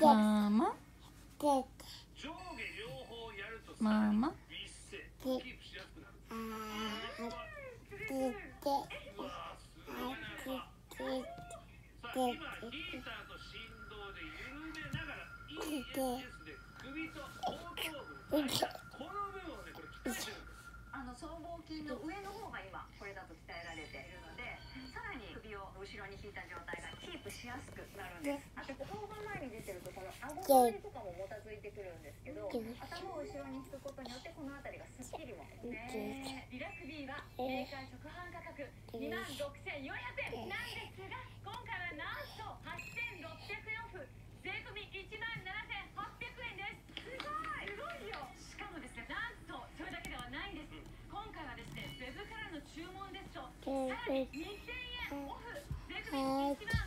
ママ？ママ？あの僧帽筋の上の方が今後ろに引いた状態がキープしやすくなるんです。あと顔が前に出てるとこの顎の周りとかももたついてくるんですけど頭を後ろに引くことによってこの辺りがすっきりも。ねリラックビーはメーカー直販価格2万6400円。なんですが今回はなんと8600円オフ。税込み1万7800円です。すごいすごいよ。しかもですねなんとそれだけではないんです。今回はですねウェブからの注文ですとさらに2000円オフ税込み1万